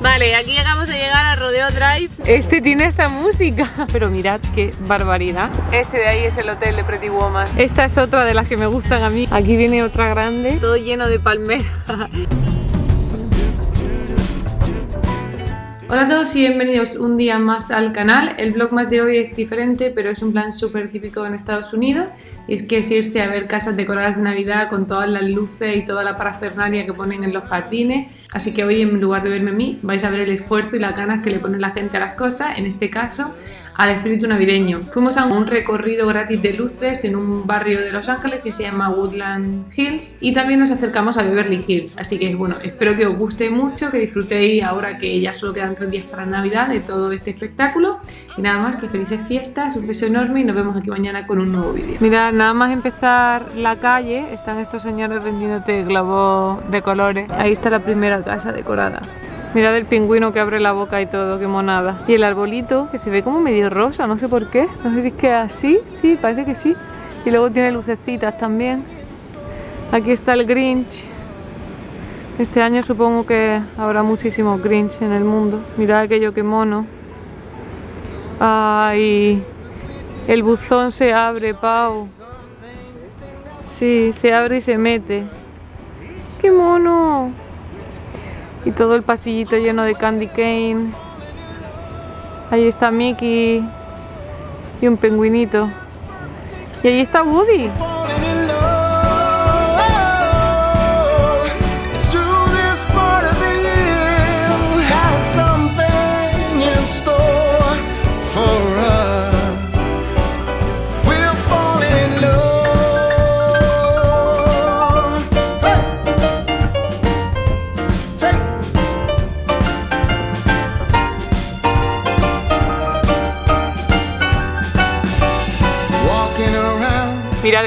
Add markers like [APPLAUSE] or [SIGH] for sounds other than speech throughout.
Vale, aquí llegamos a llegar a Rodeo Drive. Este tiene esta música. [LAUGHS] Pero mirad qué barbaridad. Ese de ahí es el hotel de Pretty Woman. Esta es otra de las que me gustan a mí. Aquí viene otra grande, todo lleno de palmeras. [LAUGHS] Hola a todos y bienvenidos un día más al canal. El vlog más de hoy es diferente, pero es un plan súper típico en Estados Unidos. Es que irse a ver casas decoradas de Navidad con todas las luces y toda la parafernalia que ponen en los jardines. Así que hoy en lugar de verme a mí, vais a ver el esfuerzo y las ganas que le pone la gente a las cosas. En este caso, al espíritu navideño. Fuimos a un recorrido gratis de luces en un barrio de Los Ángeles que se llama Woodland Hills y también nos acercamos a Beverly Hills. Así que bueno, espero que os guste mucho, que disfrutéis ahora que ya solo quedan tres días para Navidad de todo este espectáculo. Y nada más, que felices fiestas, un beso enorme y nos vemos aquí mañana con un nuevo vídeo. Mira, nada más empezar la calle, están estos señores vendiéndote globos de colores. Ahí está la primera casa decorada. Mirad el pingüino que abre la boca y todo, qué monada. Y el arbolito, que se ve como medio rosa, no sé por qué. No sé es que así, sí, parece que sí. Y luego tiene lucecitas también. Aquí está el Grinch. Este año supongo que habrá muchísimos Grinch en el mundo. Mirad aquello que mono. Ay, el buzón se abre, Pau. Sí, se abre y se mete. ¡Qué mono! Y todo el pasillito lleno de candy cane. Ahí está Mickey y un pingüinito. Y ahí está Woody.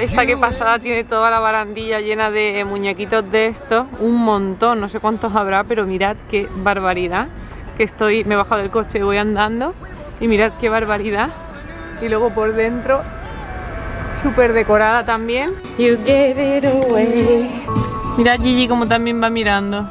Esta que pasada, tiene toda la barandilla llena de muñequitos de estos, un montón, no sé cuántos habrá, pero mirad qué barbaridad, que estoy, me he bajado del coche y voy andando, y mirad qué barbaridad, y luego por dentro, súper decorada también. You gave it away. Mirad Gigi como también va mirando.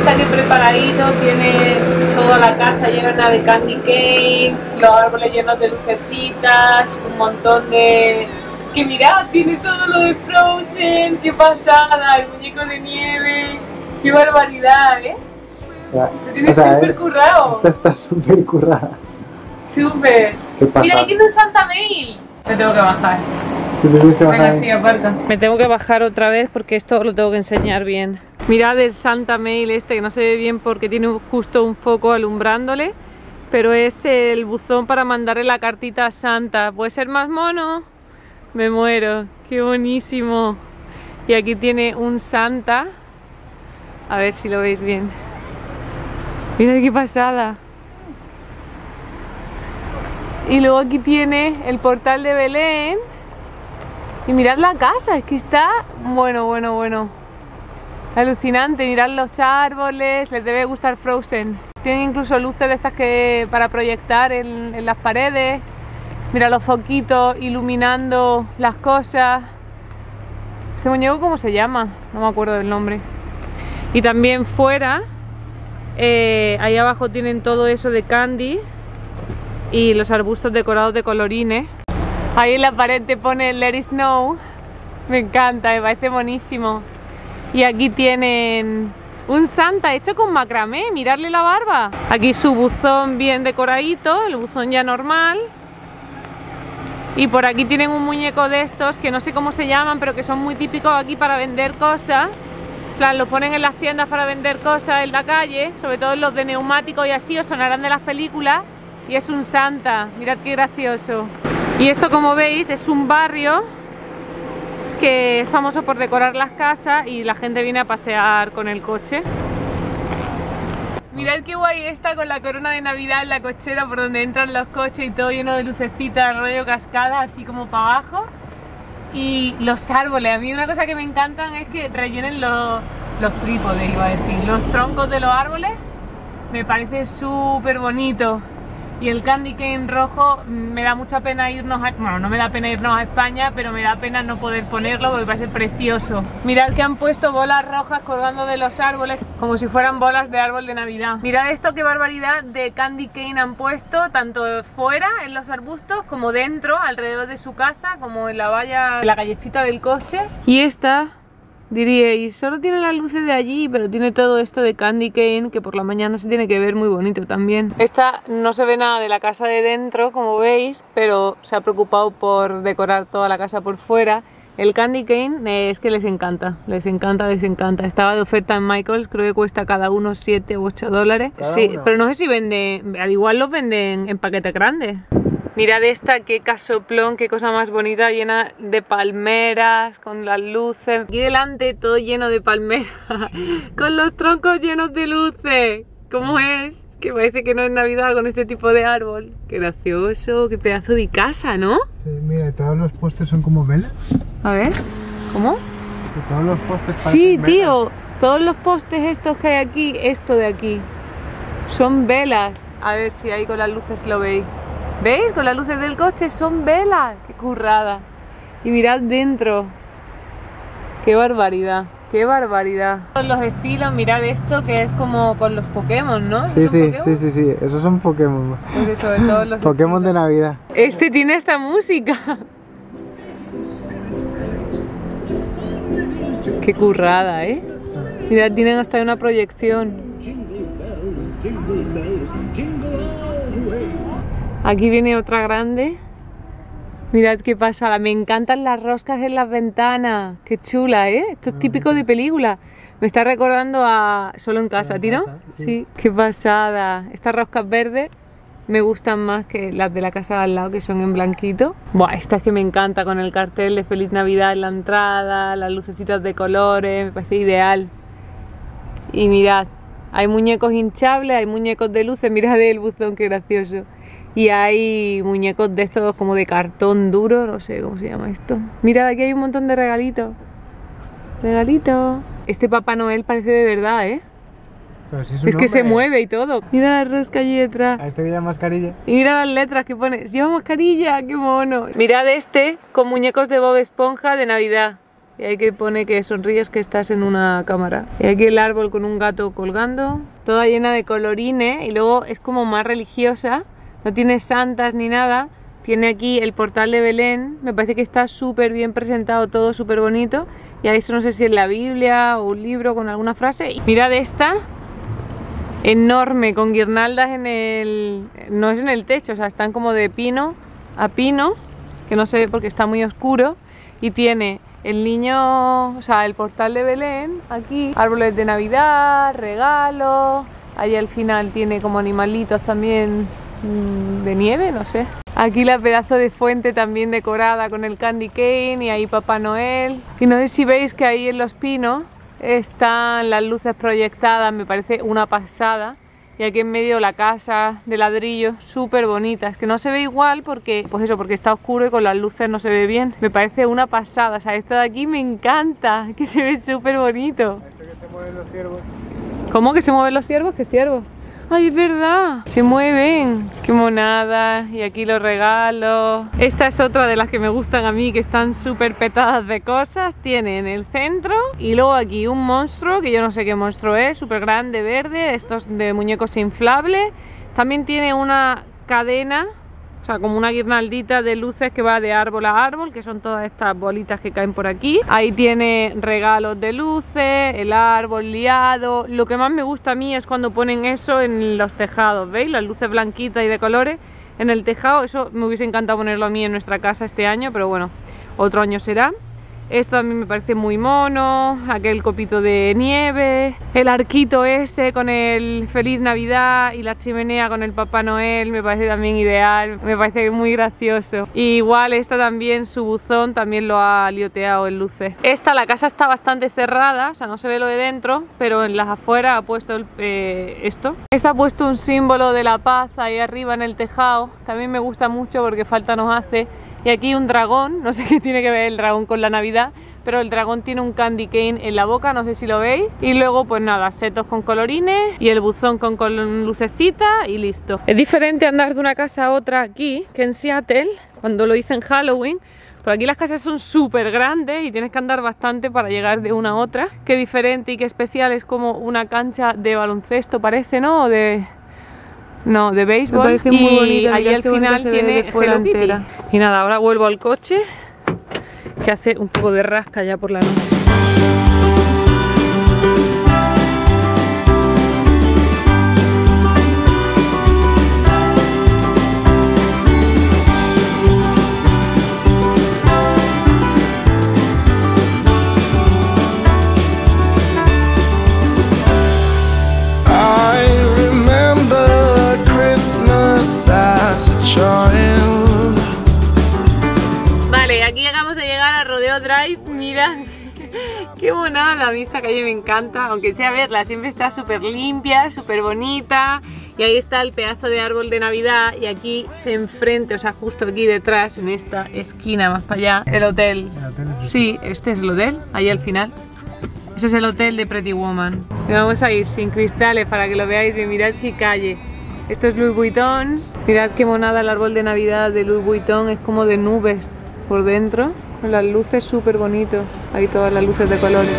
Está aquí preparadito, tiene toda la casa llena de candy cane, los árboles llenos de lucecitas, un montón de... Que mirad, tiene todo lo de Frozen, qué pasada, el muñeco de nieve, qué barbaridad, ¿eh? Lo tienes súper currado. Esta está [LAUGHS] súper currada. Súper. Mira, aquí no Santa Mail. Me tengo que bajar. Si me tienes que bajar. Venga, sí, aparta. Me tengo que bajar otra vez porque esto lo tengo que enseñar bien. Mirad el Santa Mail este que no se ve bien porque tiene justo un foco alumbrándole. Pero es el buzón para mandarle la cartita a Santa. ¿Puede ser más mono? Me muero. Qué buenísimo. Y aquí tiene un Santa. A ver si lo veis bien. Mirad qué pasada. Y luego aquí tiene el portal de Belén. Y mirad la casa, es que está bueno, bueno, bueno. Alucinante, mirad los árboles, les debe gustar Frozen. Tienen incluso luces de estas que para proyectar en, las paredes. Mira los foquitos iluminando las cosas. Este muñeco, ¿cómo se llama? No me acuerdo del nombre. Y también fuera, eh, ahí abajo tienen todo eso de candy y los arbustos decorados de colorines. Ahí en la pared te pone Let It Snow. Me encanta, me parece buenísimo. Y aquí tienen un Santa hecho con macramé, mirarle la barba. Aquí su buzón bien decoradito, el buzón ya normal. Y por aquí tienen un muñeco de estos que no sé cómo se llaman, pero que son muy típicos aquí para vender cosas. Plan, los ponen en las tiendas para vender cosas en la calle, sobre todo los de neumáticos y así, os sonarán de las películas. Y es un Santa, mirad qué gracioso. Y esto, como veis, es un barrio que es famoso por decorar las casas y la gente viene a pasear con el coche. Mirad qué guay está con la corona de Navidad en la cochera por donde entran los coches y todo lleno de lucecitas, rollo cascada, así como para abajo. Y los árboles, a mí una cosa que me encantan es que rellenen los, los trípodes iba a decir, los troncos de los árboles, me parece súper bonito. Y el candy cane rojo mm, me da mucha pena irnos a... Bueno, no me da pena irnos a España, pero me da pena no poder ponerlo porque parece precioso. Mirad que han puesto bolas rojas colgando de los árboles como si fueran bolas de árbol de Navidad. Mirad esto, qué barbaridad de candy cane han puesto, tanto fuera en los arbustos como dentro, alrededor de su casa, como en la valla, en la callecita del coche. Y esta Diríais, solo tiene las luces de allí, pero tiene todo esto de candy cane que por la mañana se tiene que ver muy bonito también. Esta no se ve nada de la casa de dentro, como veis, pero se ha preocupado por decorar toda la casa por fuera. El candy cane es que les encanta, les encanta, les encanta. Estaba de oferta en Michaels, creo que cuesta cada uno 7 u 8 dólares. Sí, pero no sé si venden, al igual los venden en paquete grande. Mirad esta, qué casoplón, qué cosa más bonita, llena de palmeras, con las luces. Aquí delante todo lleno de palmeras, [LAUGHS] con los troncos llenos de luces. ¿Cómo es? Que parece que no es Navidad con este tipo de árbol. Qué gracioso, qué pedazo de casa, ¿no? Sí, mira, todos los postes son como velas. A ver, ¿cómo? Que todos los postes Sí, parecen tío, todos los postes estos que hay aquí, esto de aquí, son velas. A ver si ahí con las luces lo veis. ¿Veis? Con las luces del coche son velas. ¡Qué currada! Y mirad dentro. ¡Qué barbaridad! ¡Qué barbaridad! Con los estilos, mirad esto que es como con los Pokémon, ¿no? Sí, ¿Son sí, Pokémon? sí, sí, sí, esos son Pokémon. Pues eso, de todos los [LAUGHS] Pokémon de. Navidad. Este tiene esta música. Qué currada, ¿eh? Mirad, tienen hasta una proyección. Aquí viene otra grande. Mirad qué pasada. Me encantan las roscas en las ventanas. Qué chula, ¿eh? Esto es típico de película. Me está recordando a Solo en casa, ¿a ti no? Sí. sí. Qué pasada. Estas roscas verdes me gustan más que las de la casa de al lado que son en blanquito. Buah, esta es que me encanta con el cartel de Feliz Navidad en la entrada, las lucecitas de colores, me parece ideal. Y mirad, hay muñecos hinchables, hay muñecos de luces, mirad el buzón, qué gracioso. Y hay muñecos de estos como de cartón duro, no sé cómo se llama esto. Mirad, aquí hay un montón de regalitos. Regalitos. Este Papá Noel parece de verdad, ¿eh? Pero si es, que se mueve y todo. Mira la rosca allí detrás. A este que lleva mascarilla. Y mira las letras que pone. Lleva mascarilla, qué mono. Mirad este con muñecos de Bob Esponja de Navidad. Y hay que pone que sonríes que estás en una cámara. Y aquí el árbol con un gato colgando. Toda llena de colorines. Y luego es como más religiosa. No tiene santas ni nada. Tiene aquí el portal de Belén. Me parece que está súper bien presentado, todo súper bonito. Y ahí eso no sé si es la Biblia o un libro con alguna frase. Mirad esta, enorme con guirnaldas en el no es en el techo, o sea, están como de pino a pino, que no se ve porque está muy oscuro y tiene el niño, o sea, el portal de Belén aquí, árboles de Navidad, regalos, ahí al final tiene como animalitos también de nieve, no sé. Aquí la pedazo de fuente también decorada con el candy cane y ahí Papá Noel. Y no sé si veis que ahí en los pinos están las luces proyectadas, me parece una pasada. Y aquí en medio la casa de ladrillo, súper bonita. Es que no se ve igual porque, pues eso, porque está oscuro y con las luces no se ve bien. Me parece una pasada. O sea, esto de aquí me encanta, [LAUGHS] que se ve súper bonito. Que se mueven los ciervos. ¿Cómo que se mueven los ciervos? ¿Qué ciervos? Ay, es verdad, se mueven. Qué monada. Y aquí los regalos. Esta es otra de las que me gustan a mí, que están súper petadas de cosas. Tiene en el centro y luego aquí un monstruo, que yo no sé qué monstruo es, súper grande, verde, estos de muñecos inflables. También tiene una cadena o sea, como una guirnaldita de luces que va de árbol a árbol, que son todas estas bolitas que caen por aquí. Ahí tiene regalos de luces, el árbol liado. Lo que más me gusta a mí es cuando ponen eso en los tejados, ¿veis? Las luces blanquitas y de colores en el tejado. Eso me hubiese encantado ponerlo a mí en nuestra casa este año, pero bueno, otro año será. Esto a mí me parece muy mono, aquel copito de nieve, el arquito ese con el Feliz Navidad y la chimenea con el Papá Noel me parece también ideal, me parece muy gracioso. Igual esta también, su buzón también lo ha lioteado en luces. Esta, la casa está bastante cerrada, o sea, no se ve lo de dentro, pero en las afueras ha puesto eh, esto. Esta ha puesto un símbolo de la paz ahí arriba en el tejado, también me gusta mucho porque falta nos hace Y aquí un dragón, no sé [LAUGHS] qué tiene que ver el dragón con la Navidad, pero el dragón tiene un candy cane en la boca, no sé si lo veis. Y luego, pues nada, setos con colorines y el buzón con, lucecita y listo. Es diferente andar de una casa a otra aquí que en Seattle, cuando lo hice en Halloween. Por aquí las casas son súper grandes y tienes que andar bastante para llegar de una a otra. Qué diferente y qué especial es como una cancha de baloncesto, parece, ¿no? O de... No, de béisbol. parece y muy bonita, ahí mirad al bonito final tiene Hello Kitty. Y nada, ahora vuelvo al coche que hace un poco de rasca ya por la noche. Aquí llegamos a llegar a Rodeo Drive. Mira, qué buena la vista que hay, me encanta. Aunque sea verla, siempre está súper limpia, súper bonita. Y ahí está el pedazo de árbol de Navidad. Y aquí enfrente, o sea, justo aquí detrás, en esta esquina más para allá, el hotel. El hotel es este. Sí, este es el hotel, ahí al final. Ese es el hotel de Pretty Woman. Y vamos a ir sin cristales para que lo veáis y mirad qué calle. Esto es Louis Vuitton. Mirad qué monada el árbol de Navidad de Louis Vuitton. Es como de nubes por dentro. Las luces súper bonitos. Ahí todas las luces de colores.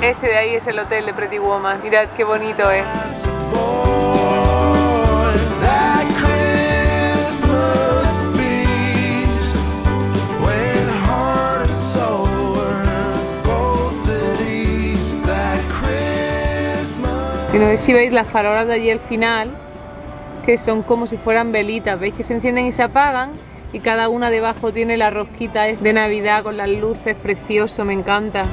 Ese de ahí es el hotel de Pretty Woman. Mirad qué bonito es. Y no sé si veis las farolas de allí al final, que son como si fueran velitas. ¿Veis que se encienden y se apagan? Y cada una debajo tiene la rosquita de Navidad con las luces, precioso, me encanta.